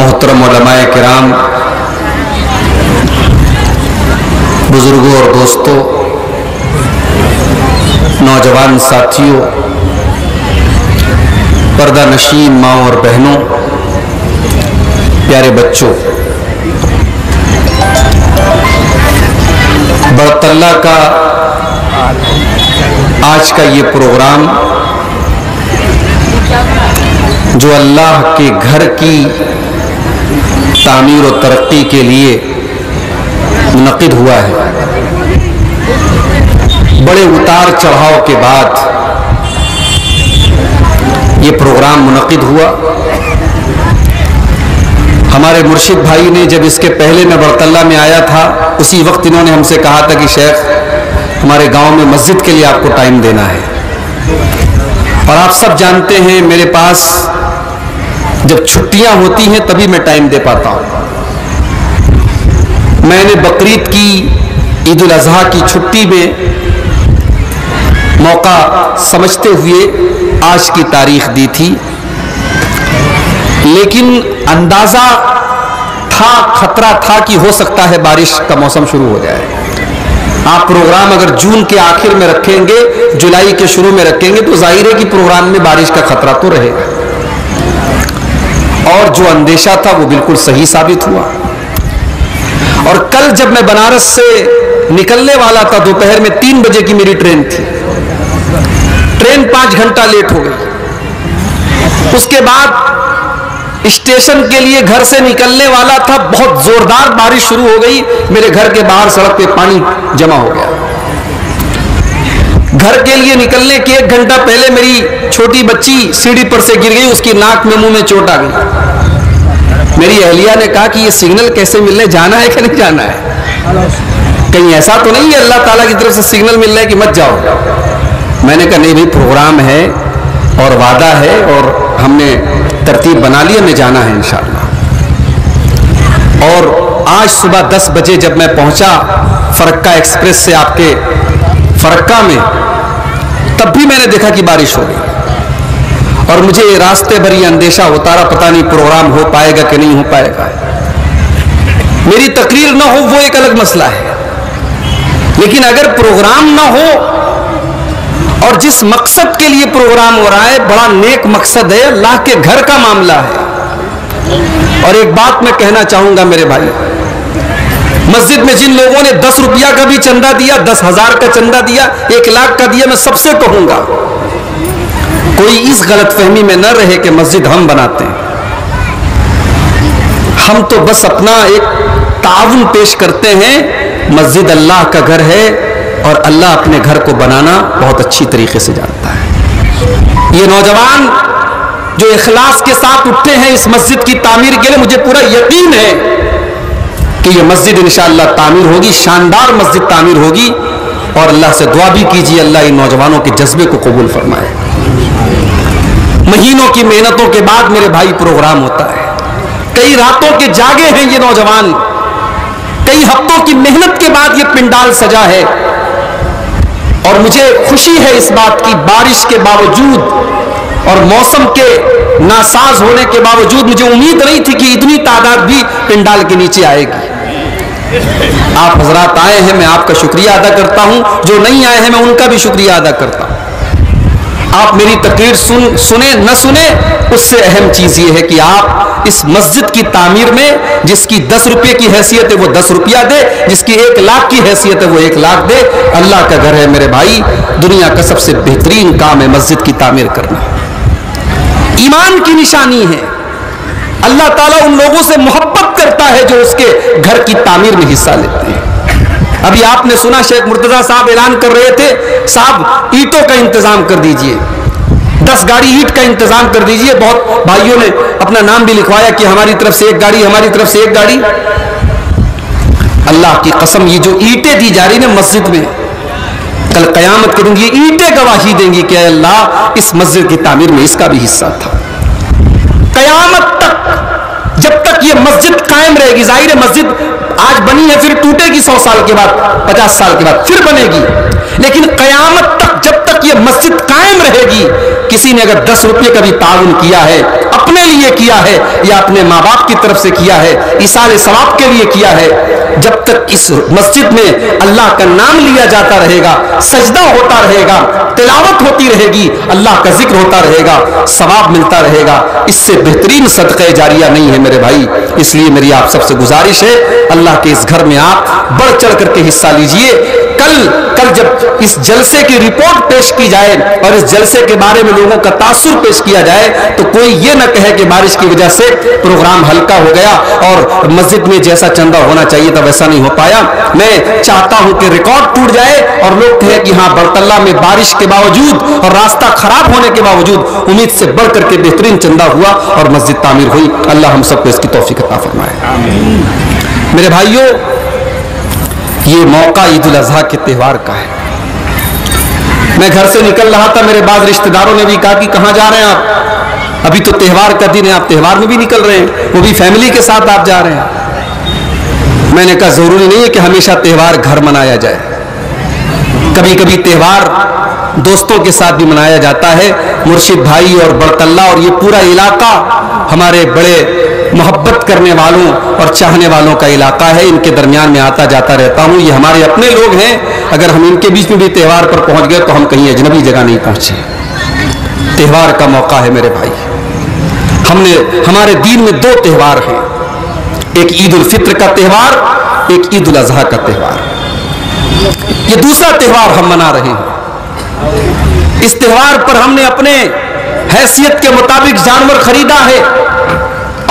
मोहतरम कराम बुज़ुर्गों और दोस्तों, नौजवान साथियों पर्दा नशीन माँ और बहनों, प्यारे बच्चों बड़तल्ला का आज का ये प्रोग्राम, जो अल्लाह के घर की तामीर और तरक्की के लिए मुनद हुआ है। बड़े उतार चढ़ाव के बाद ये प्रोग्राम मुनद हुआ। हमारे मुर्शिद भाई ने जब इसके पहले मैं बरतल्ला में आया था, उसी वक्त इन्होंने हमसे कहा था कि शेख, हमारे गाँव में मस्जिद के लिए आपको टाइम देना है। और आप सब जानते हैं, मेरे पास जब छुट्टियाँ होती हैं, तभी मैं टाइम दे पाता हूँ। मैंने बकरीद की ईद अजहा की छुट्टी में मौका समझते हुए आज की तारीख दी थी। लेकिन अंदाज़ा था, खतरा था कि हो सकता है बारिश का मौसम शुरू हो जाए। आप प्रोग्राम अगर जून के आखिर में रखेंगे, जुलाई के शुरू में रखेंगे तो ज़ाहिर है कि प्रोग्राम में बारिश का खतरा तो रहेगा। और जो अंदेशा था वो बिल्कुल सही साबित हुआ। और कल जब मैं बनारस से निकलने वाला था, दोपहर में तीन बजे की मेरी ट्रेन थी। ट्रेन पाँच घंटा लेट हो गई। उसके बाद स्टेशन के लिए घर से निकलने वाला था, बहुत जोरदार बारिश शुरू हो गई। मेरे घर के बाहर सड़क पे पानी जमा हो गया। घर के लिए निकलने के एक घंटा पहले मेरी छोटी बच्ची सीढ़ी पर से गिर गई, उसकी नाक में मुँह में चोट आ गई। मेरी अहलिया ने कहा कि ये सिग्नल कैसे मिलने, जाना है कि नहीं जाना है? कहीं ऐसा तो नहीं है अल्लाह ताला की तरफ़ से सिग्नल मिल रहा है कि मत जाओ? मैंने कहा, नहीं भाई, प्रोग्राम है और वादा है और हमने तरतीब बना लिया हमें जाना है इंशाल्लाह. और आज सुबह 10 बजे जब मैं पहुँचा फरक्का एक्सप्रेस से आपके फरक्का में, तब भी मैंने देखा कि बारिश हो गई। और मुझे रास्ते भर ये अंदेशा होता रहा पता नहीं प्रोग्राम हो पाएगा कि नहीं हो पाएगा। मेरी तकरीर ना हो, वो एक अलग मसला है। लेकिन अगर प्रोग्राम ना हो, और जिस मकसद के लिए प्रोग्राम हो रहा है, बड़ा नेक मकसद है, अल्लाह के घर का मामला है। और एक बात मैं कहना चाहूँगा मेरे भाई, मस्जिद में जिन लोगों ने दस रुपया का भी चंदा दिया, दस हज़ार का चंदा दिया, एक लाख का दिया, मैं सबसे कहूँगा कोई इस गलत फहमी में न रहे कि मस्जिद हम बनाते हैं। हम तो बस अपना एक ताउन पेश करते हैं, मस्जिद अल्लाह का घर है और अल्लाह अपने घर को बनाना बहुत अच्छी तरीके से जानता है। ये नौजवान जो इखलास के साथ उठते हैं इस मस्जिद की तामीर के लिए, मुझे पूरा यकीन है कि ये मस्जिद इंशाअल्लाह तामीर होगी, शानदार मस्जिद तामीर होगी। और अल्लाह से दुआ भी कीजिए, अल्लाह इन नौजवानों के जज्बे को कबूल फरमाए। महीनों की मेहनतों के बाद मेरे भाई प्रोग्राम होता है। कई रातों के जागे हैं ये नौजवान। कई हफ्तों की मेहनत के बाद ये पिंडाल सजा है। और मुझे खुशी है इस बात की, बारिश के बावजूद और मौसम के नासाज होने के बावजूद मुझे उम्मीद नहीं थी कि इतनी तादाद भी पिंडाल के नीचे आएगी। आप हजरात आए हैं, मैं आपका शुक्रिया अदा करता हूँ। जो नहीं आए हैं, मैं उनका भी शुक्रिया अदा करता हूँ। आप मेरी तकरीर सुन, सुने, न सुने, उससे अहम चीज़ ये है कि आप इस मस्जिद की तामीर में, जिसकी दस रुपये की हैसियत है, वो दस रुपया दे, जिसकी एक लाख की हैसियत है, वो एक लाख दे। अल्लाह का घर है मेरे भाई, दुनिया का सबसे बेहतरीन काम है मस्जिद की तामीर करना। ईमान की निशानी है। अल्लाह ताला उन लोगों से मोहब्बत करता है जो उसके घर की तामीर में हिस्सा लेते हैं। अभी आपने सुना, शेख मुर्तजा साहब ऐलान कर रहे थे, साहब, ईटों का इंतज़ाम कर दीजिए। दस गाड़ी ईट का इंतज़ाम कर दीजिए। बहुत भाइयों ने अपना नाम भी लिखवाया कि हमारी तरफ़ से एक गाड़ी, हमारी तरफ़ से एक गाड़ी। अल्लाह की कसम, ये जो ईटें दी जा रही ना मस्जिद में, कल कयामत करूँगी ईटें गवाही देंगी कि अल्लाह इस मस्जिद की तामीर में इसका भी हिस्सा था। कयामत तक, जब तक ये मस्जिद कायम रहेगी, ज़ाहिर है मस्जिद आज बनी है, फिर टूटेगी सौ साल के बाद, पचास साल के बाद, फिर बनेगी। लेकिन कयामत तक ये मस्जिद कायम रहेगी। किसी ने अगर दस रुपये का भी ताउन किया है, अपने लिए किया है, या अपने माँ बाप की तरफ़ से किया है इसाल सवाब के लिए किया है, जब तक इस मस्जिद में अल्लाह का नाम लिया जाता रहेगा, सजदा होता रहेगा, तिलावत होती रहेगी, अल्लाह का ज़िक्र होता रहेगा, सवाब मिलता रहेगा। इससे बेहतरीन सदक़ जारिया नहीं है मेरे भाई। इसलिए मेरी आप सबसे गुजारिश है, अल्लाह के इस घर में आप बढ़ चढ़ करके हिस्सा लीजिए। कल कल जब इस जलसे की रिपोर्ट पेश की जाए और इस जलसे के बारे में लोगों का तासुर पेश किया जाए तो कोई ये ना कहे कि बारिश की वजह से प्रोग्राम हल्का हो गया और मस्जिद में जैसा चंदा होना चाहिए था, वैसा नहीं हो पाया। मैं चाहता हूँ कि रिकॉर्ड टूट जाए और लोग कहें कि हाँ बड़तल्ला में बारिश के बावजूद और रास्ता खराब होने के बावजूद उम्मीद से बढ़ करके बेहतरीन चंदा हुआ और मस्जिद तामीर हुई। अल्लाह हम सबको इसकी तोफीक फरमाए। मेरे भाइयों ये मौका ईद उल अजहा के त्यौहार का है। मैं घर से निकल रहा था, मेरे बाद रिश्तेदारों ने भी कहा कि कहाँ जा रहे हैं आप? अभी तो त्यौहार का दिन है, आप त्यौहार में भी निकल रहे हैं, वो भी फैमिली के साथ आप जा रहे हैं। मैंने कहा, ज़रूरी नहीं है कि हमेशा त्यौहार घर मनाया जाए। कभी कभी त्यौहार दोस्तों के साथ भी मनाया जाता है। मुर्शिद भाई और बड़तल्ला और ये पूरा इलाका हमारे बड़े मोहब्बत करने वालों और चाहने वालों का इलाका है। इनके दरमियान में आता जाता रहता हूँ। ये हमारे अपने लोग हैं। अगर हम इनके बीच में भी त्यौहार पर पहुँच गए तो हम कहीं अजनबी जगह नहीं पहुँचे। त्यौहार का मौका है मेरे भाई। हमने, हमारे दीन में दो त्यौहार हैं। एक ईद उल फित्र का त्यौहार, एक ईद उल अजहा का त्यौहार। ये दूसरा त्यौहार हम मना रहे हैं। इस त्यौहार पर हमने अपने हैसियत के मुताबिक जानवर खरीदा है।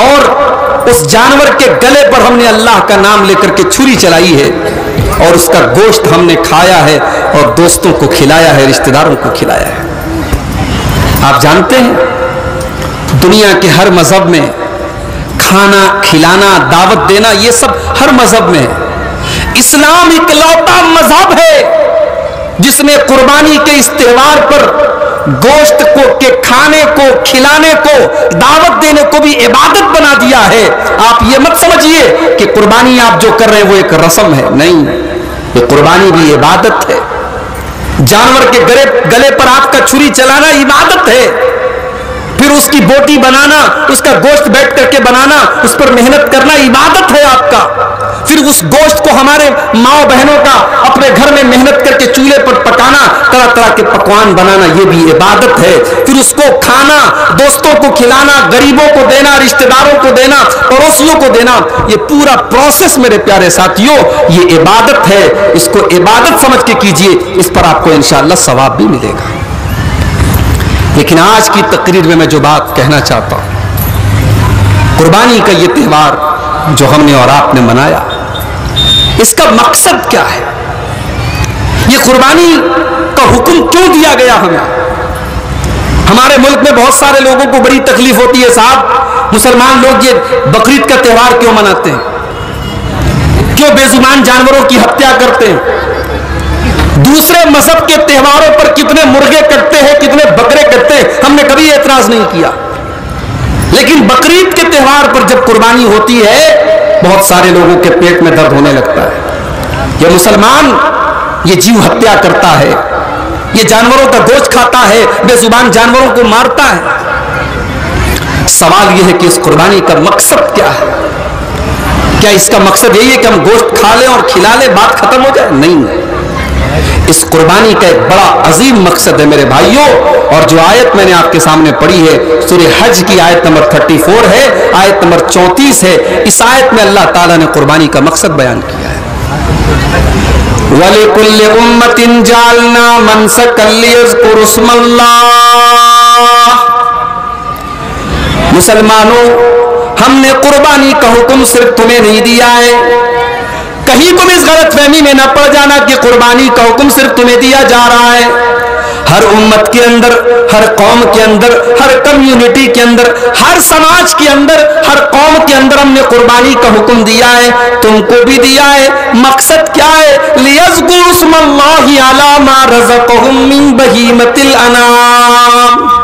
और उस जानवर के गले पर हमने अल्लाह का नाम लेकर के छुरी चलाई है और उसका गोश्त हमने खाया है और दोस्तों को खिलाया है, रिश्तेदारों को खिलाया है। आप जानते हैं, दुनिया के हर मज़हब में खाना, खिलाना, दावत देना, ये सब हर मज़हब में है। इस्लाम इकलौता मज़हब है जिसने कुर्बानी के इस त्यौहार पर गोश्त को के खाने को, खिलाने को, दावत देने को भी इबादत बना दिया है। आप ये मत समझिए कि कुर्बानी आप जो कर रहे हैं वो एक रस्म है। नहीं, ये कुर्बानी भी इबादत है। जानवर के गले गले पर आपका छुरी चलाना इबादत है। फिर उसकी बोटी बनाना, उसका गोश्त बैठ करके बनाना, उस पर मेहनत करना इबादत है आपका। फिर उस गोश्त को हमारे माओ बहनों का अपने घर में मेहनत करके चूल्हे पर पकाना, तरह तरह के पकवान बनाना यह भी इबादत है। फिर उसको खाना, दोस्तों को खिलाना, गरीबों को देना, रिश्तेदारों को देना, पड़ोसियों को देना, ये पूरा प्रोसेस मेरे प्यारे साथियों, ये इबादत है। इसको इबादत समझ के कीजिए, इस पर आपको इंशाला सवाब भी मिलेगा। लेकिन आज की तकरीर में मैं जो बात कहना चाहता हूँ, कुर्बानी का ये त्यौहार जो हमने और आपने मनाया इसका मकसद क्या है? ये कुर्बानी का हुक्म क्यों दिया गया हमें? हमारे मुल्क में बहुत सारे लोगों को बड़ी तकलीफ़ होती है साहब। मुसलमान लोग ये बकरीद का त्यौहार क्यों मनाते हैं? क्यों बेजुबान जानवरों की हत्या करते हैं। दूसरे मज़हब के त्योहारों पर कितने मुर्गे कटते हैं, कितने बकरे कटते हैं, हमने कभी एतराज़ नहीं किया। लेकिन बकरीद के त्यौहार पर जब कुर्बानी होती है बहुत सारे लोगों के पेट में दर्द होने लगता है। यह मुसलमान, ये जीव हत्या करता है। ये जानवरों का गोश्त खाता है, बेजुबान जानवरों को मारता है। सवाल यह है कि इस कुर्बानी का मकसद क्या है? क्या इसका मकसद यही है कि हम गोश्त खा लें और खिला लें, बात खत्म हो जाए? नहीं। इस कुर्बानी का एक बड़ा अजीम मकसद है मेरे भाइयों, और जो आयत मैंने आपके सामने पढ़ी है सूर्य हज की आयत नंबर 34 है, आयत नंबर 34 है, इस आयत में अल्लाह ताला ने कुर्बानी का मकसद बयान किया है। मुसलमानों, हमने कुर्बानी का हुक्म सिर्फ़ तुम्हें नहीं दिया है कहीं तुम इस गलत फहमी में न पड़ जाना कि कुर्बानी का हुक्म सिर्फ़ तुम्हें दिया जा रहा है। हर उम्मत के अंदर, हर कौम के अंदर, हर कम्युनिटी के अंदर, हर समाज के अंदर, हर कौम के अंदर हमने कुर्बानी का हुक्म दिया है, तुमको भी दिया है। मकसद क्या है? बहीमतिल अनाम।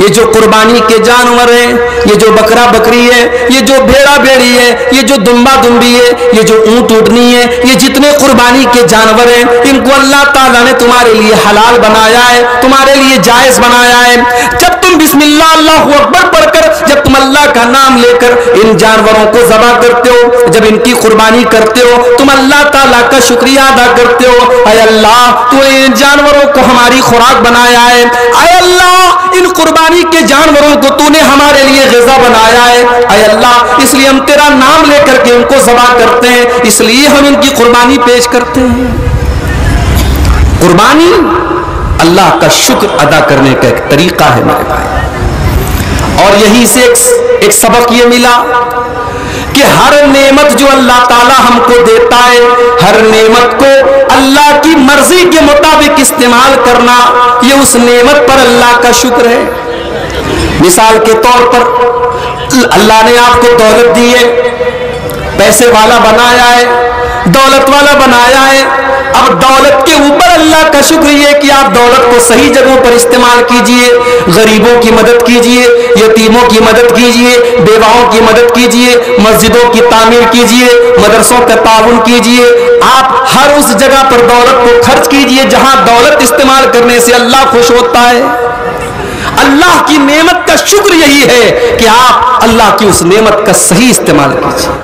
ये जो कुर्बानी के जानवर हैं, ये जो बकरा बकरी है, ये जो भेड़ा भेड़ी है, ये जो दुम्बा दुम्बी है, ये जो ऊँट उठनी है, ये जितने कुर्बानी के जानवर हैं, इनको अल्लाह ताला ने तुम्हारे लिए हलाल बनाया है, तुम्हारे लिए जायज़ बनाया है। जब तुम बिस्मिल्लाह, अल्लाह अकबर पढ़कर जब तुम अल्लाह का नाम लेकर इन जानवरों को जबा करते हो, जब इनकी कुर्बानी करते हो, तुम अल्लाह ताला का शुक्रिया अदा करते हो, अय अल्लाह तू इन जानवरों को हमारी खुराक बनाया है, अय अल्लाह, इन कुर्बानी के जानवरों को तूने हमारे लिए गजा बनाया है, अय अल्लाह, इसलिए हम तेरा नाम लेकर के उनको जबा करते हैं, इसलिए हम इनकी कुर्बानी पेश करते हैं। कुर्बानी अल्लाह का शुक्र अदा करने का एक तरीका है मेरे भाई। और यही से एक, एक सबक ये मिला कि हर नेमत जो अल्लाह ताला हमको देता है हर नेमत को अल्लाह की मर्ज़ी के मुताबिक इस्तेमाल करना ये उस नेमत पर अल्लाह का शुक्र है। मिसाल के तौर पर अल्लाह ने आपको दौलत दी है पैसे वाला बनाया है दौलत वाला बनाया है। अब दौलत के ऊपर अल्लाह का शुक्र ये कि आप दौलत को सही जगहों पर इस्तेमाल कीजिए, गरीबों की मदद कीजिए, यतीमों की मदद कीजिए, बेवाओं की मदद कीजिए, मस्जिदों की तामीर कीजिए, मदरसों का ताउन कीजिए। आप हर उस जगह पर दौलत को खर्च कीजिए जहाँ दौलत इस्तेमाल करने से अल्लाह खुश होता है। अल्लाह की नेमत का शुक्र यही है कि आप अल्लाह की उस नेमत का सही इस्तेमाल कीजिए।